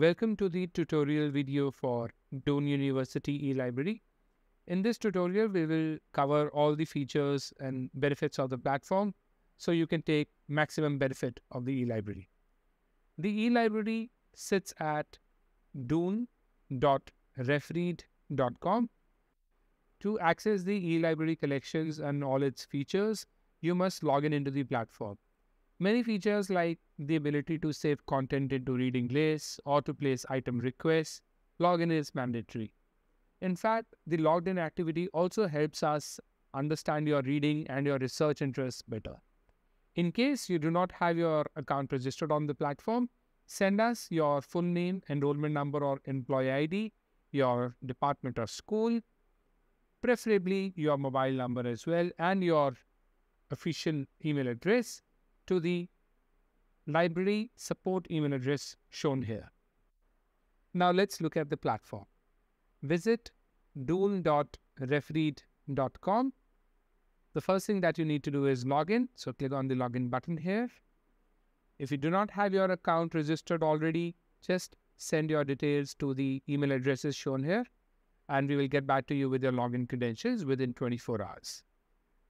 Welcome to the tutorial video for Doon University eLibrary. In this tutorial, we will cover all the features and benefits of the platform so you can take maximum benefit of the eLibrary. The eLibrary sits at doon.refread.com. To access the eLibrary collections and all its features, you must log in into the platform. Many features like the ability to save content into reading lists or to place item requests, login is mandatory. In fact, the logged in activity also helps us understand your reading and your research interests better. In case you do not have your account registered on the platform, send us your full name, enrollment number or employee ID, your department or school, preferably your mobile number as well, and your official email address to the library support email address shown here. Now let's look at the platform. Visit doon.refread.com. The first thing that you need to do is log in. So click on the login button here. If you do not have your account registered already, just send your details to the email addresses shown here and we will get back to you with your login credentials within 24 hours.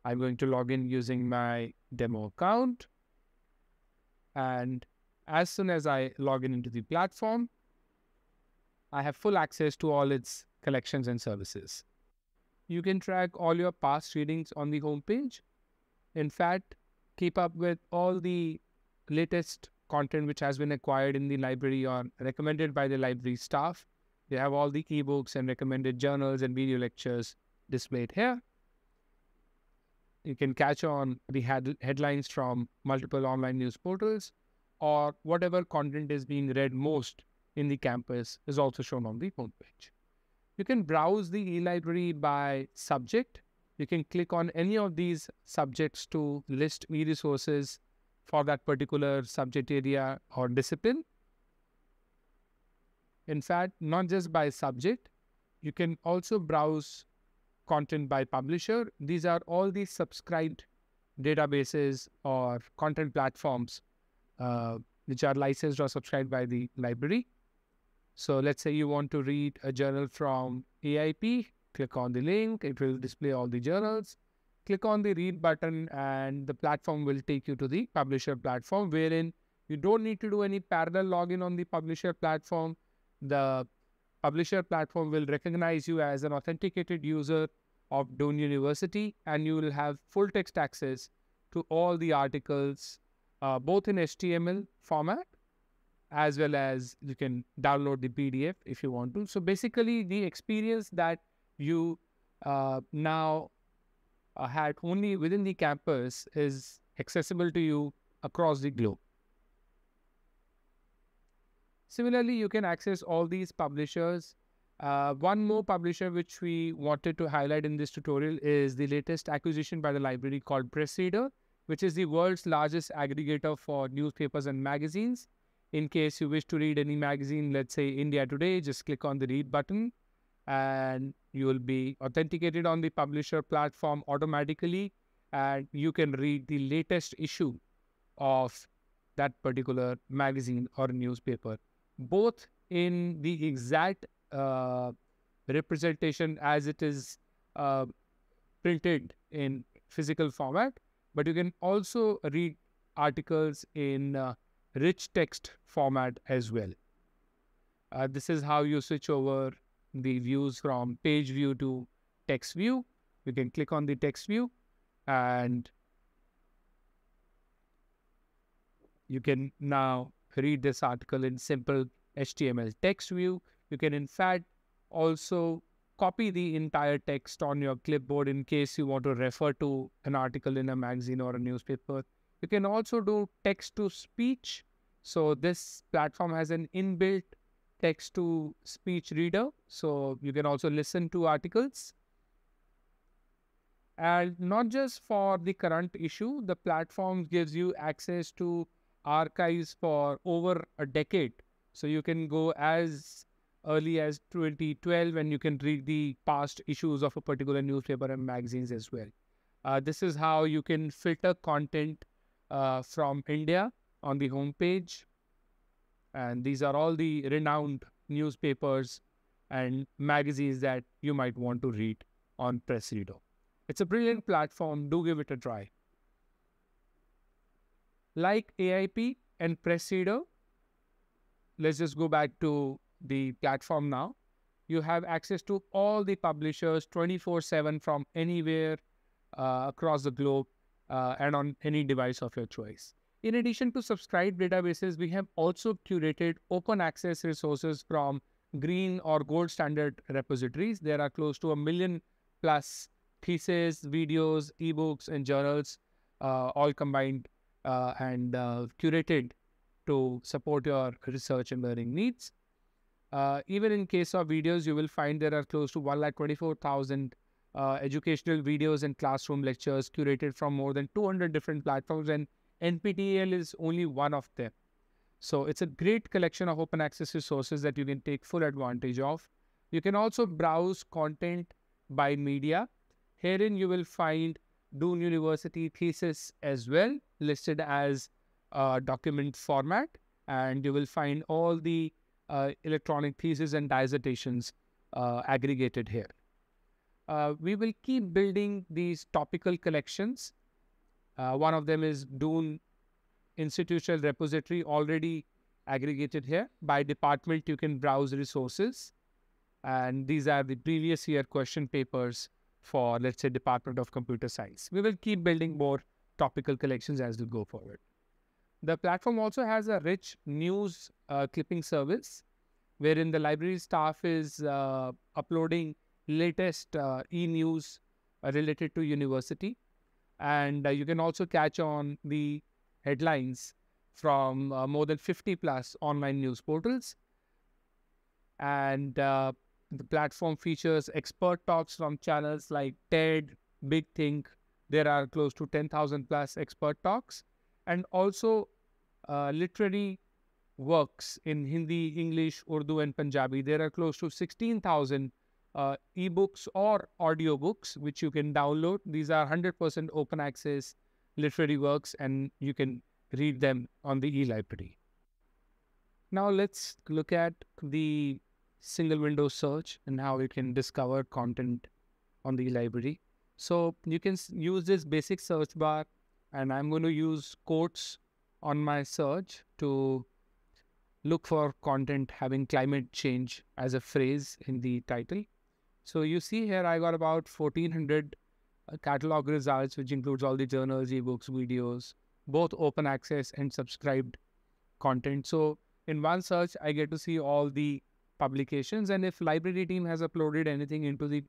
I'm going to log in using my demo account. And as soon as I log in into the platform, I have full access to all its collections and services. You can track all your past readings on the homepage. In fact, keep up with all the latest content which has been acquired in the library or recommended by the library staff. They have all the ebooks and recommended journals and video lectures displayed here you can catch on the head- headlines from multiple online news portals or whatever content is being read most in the campus is also shown on the homepage. You can browse the e-library by subject. You can click on any of these subjects to list e-resources for that particular subject area or discipline. In fact, not just by subject, you can also browse content by publisher. These are all the subscribed databases or content platforms uh, which are licensed or subscribed by the library. So let's say you want to read a journal from AIP, click on the link, it will display all the journals. Click on the read button and the platform will take you to the publisher platform wherein you don't need to do any parallel login on the publisher platform. The publisher platform will recognize you as an authenticated user of Doon University, and you will have full text access to all the articles, uh, both in HTML format as well as you can download the PDF if you want to. So basically, the experience that you uh, now uh, had only within the campus is accessible to you across the globe. Similarly, you can access all these publishers uh, one more publisher which we wanted to highlight in this tutorial is the latest acquisition by the library called PressReader, which is the world's largest aggregator for newspapers and magazines. In case you wish to read any magazine, let's say India Today, just click on the read button and you will be authenticated on the publisher platform automatically and you can read the latest issue of that particular magazine or newspaper, both in the exact uh, representation as it is uh, printed in physical format, but you can also read articles in uh, rich text format as well. Uh, this is how you switch over the views from page view to text view. You can click on the text view and you can now read this article in simple HTML text view. You can in fact also copy the entire text on your clipboard in case you want to refer to an article in a magazine or a newspaper. You can also do text to speech. So this platform has an inbuilt text to speech reader. So you can also listen to articles. And not just for the current issue, the platform gives you access to archives for over a decade. So you can go as early as 2012 and you can read the past issues of a particular newspaper and magazines as well. Uh, this is how you can filter content uh, from India on the homepage. And these are all the renowned newspapers and magazines that you might want to read on Pressreader. It's a brilliant platform. Do give it a try. Like AIP and Pressreader, let's just go back to the platform now. You have access to all the publishers 24 7 from anywhere uh, across the globe uh, and on any device of your choice. In addition to subscribed databases, we have also curated open access resources from green or gold standard repositories. There are close to a million plus theses, videos, ebooks, and journals, uh, all combined uh, and uh, curated to support your research and learning needs. Uh, even in case of videos, you will find there are close to 1,24,000 uh, educational videos and classroom lectures curated from more than 200 different platforms, and NPTEL is only one of them. So it's a great collection of open access resources that you can take full advantage of. You can also browse content by media. Herein you will find Doon University thesis as well listed as a document format and you will find all the uh, electronic theses and dissertations uh, aggregated here. Uh, we will keep building these topical collections. Uh, one of them is Doon Institutional Repository already aggregated here. By department, you can browse resources. And these are the previous year question papers for, let's say, Department of Computer Science. We will keep building more topical collections as we go forward. The platform also has a rich news uh, clipping service wherein the library staff is uh, uploading latest uh, e-news related to university. And uh, you can also catch on the headlines from uh, more than 50 plus online news portals. And the platform features expert talks from channels like TED, Big Think, there are close to 10,000 plus expert talks and also uh, literary works in Hindi, English, Urdu, and Punjabi. There are close to 16,000 uh, ebooks or audiobooks which you can download. These are 100% open access literary works and you can read them on the e-library. Now let's look at the single window search and how you can discover content on the library. So you can use this basic search bar and I'm going to use quotes on my search to look for content having climate change as a phrase in the title. So you see here, I got about 1400 uh, catalog results, which includes all the journals, ebooks, videos, both open access and subscribed content. So in one search, I get to see all the publications. And if library team has uploaded anything into the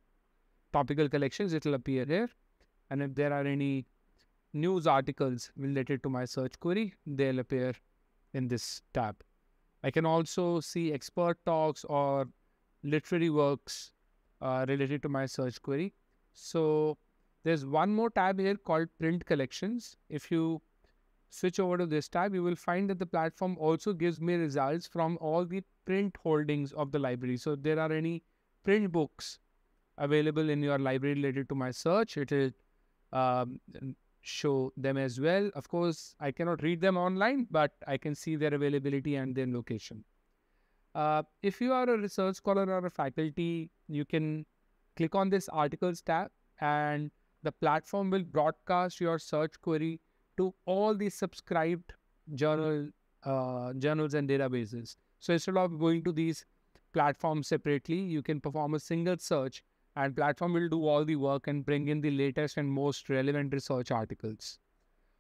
topical collections, it will appear here. And if there are any news articles related to my search query, they'll appear in this tab. I can also see expert talks or literary works uh, related to my search query. So there's one more tab here called print collections. If you switch over to this tab, you will find that the platform also gives me results from all the print holdings of the library. So there are any print books available in your library related to my search. It is um, show them as well. Of course, I cannot read them online, but I can see their availability and their location. Uh, if you are a research scholar or a faculty, you can click on this articles tab and the platform will broadcast your search query to all the subscribed journal uh, journals and databases. So instead of going to these platforms separately, you can perform a single search and platform will do all the work and bring in the latest and most relevant research articles.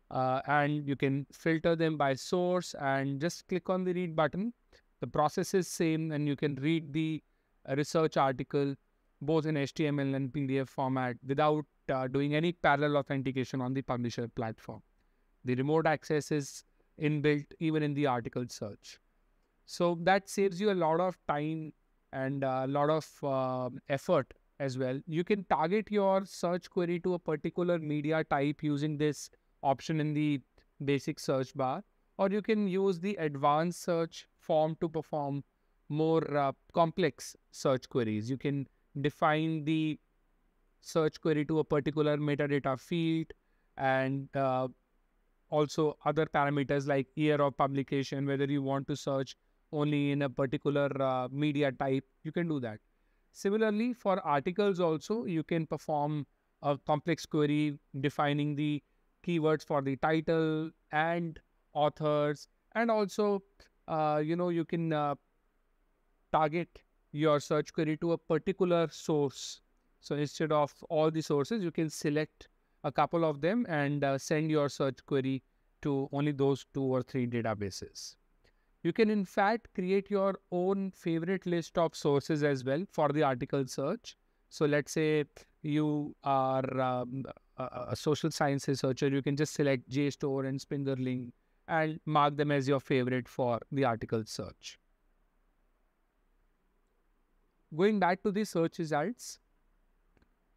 Uh, and you can filter them by source and just click on the read button. The process is same and you can read the uh, research article both in HTML and PDF format without uh, doing any parallel authentication on the publisher platform. The remote access is inbuilt even in the article search. So that saves you a lot of time and a lot of uh, effort as well. You can target your search query to a particular media type using this option in the basic search bar, or you can use the advanced search form to perform more uh, complex search queries. You can define the search query to a particular metadata field and uh, also other parameters like year of publication, whether you want to search only in a particular uh, media type, you can do that. Similarly, for articles also, you can perform a complex query defining the keywords for the title and authors, and also, uh, you know, you can uh, target your search query to a particular source. So instead of all the sources, you can select a couple of them and uh, send your search query to only those two or three databases. You can in fact create your own favorite list of sources as well for the article search. So let's say you are um, a, social science researcher, you can just select JSTOR and SpringerLink and mark them as your favorite for the article search. Going back to the search results,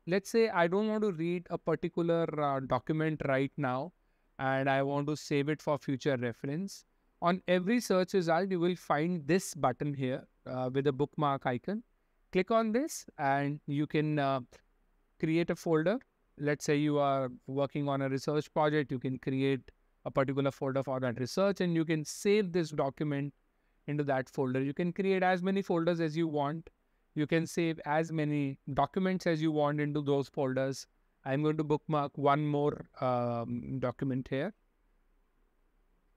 let's say I don't want to read a particular uh, document right now and I want to save it for future reference. On every search result, you will find this button here uh, with a bookmark icon. Click on this and you can uh, create a folder. Let's say you are working on a research project, you can create a particular folder for that research and you can save this document into that folder. You can create as many folders as you want you can save as many documents as you want into those folders. I'm going to bookmark one more um, document here.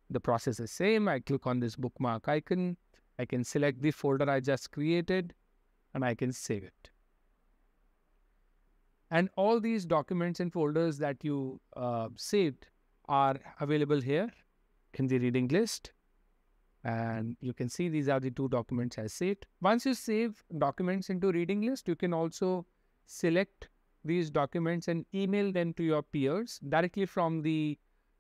The process is same. I click on this bookmark icon. I can select the folder I just created and I can save it. And all these documents and folders that you uh, saved are available here in the reading list. And you can see these are the two documents I saved. Once you save documents into reading list, you can also select these documents and email them to your peers directly from the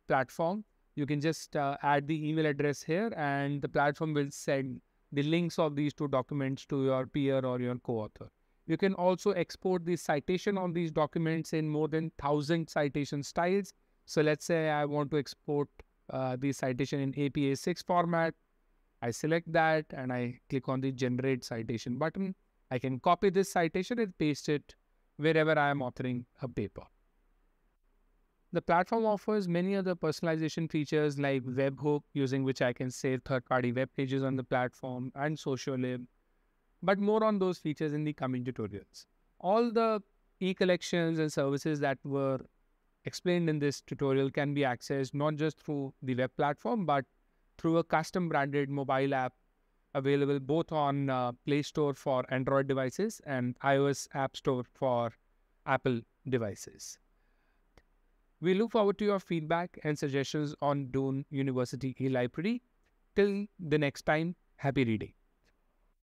platform. You can just uh, add the email address here and the platform will send the links of these two documents to your peer or your co-author. You can also export the citation of these documents in more than 1000 citation styles. So let's say I want to export uh, the citation in APA6 format. I select that and I click on the generate citation button. I can copy this citation and paste it wherever I am authoring a paper. The platform offers many other personalization features like webhook using which I can save third-party web pages on the platform and social Sociolib, but more on those features in the coming tutorials. All the e-collections and services that were explained in this tutorial can be accessed not just through the web platform, but through a custom branded mobile app available both on uh, Play Store for Android devices and iOS App Store for Apple devices. We look forward to your feedback and suggestions on Doon University e-Library. Till the next time, happy reading.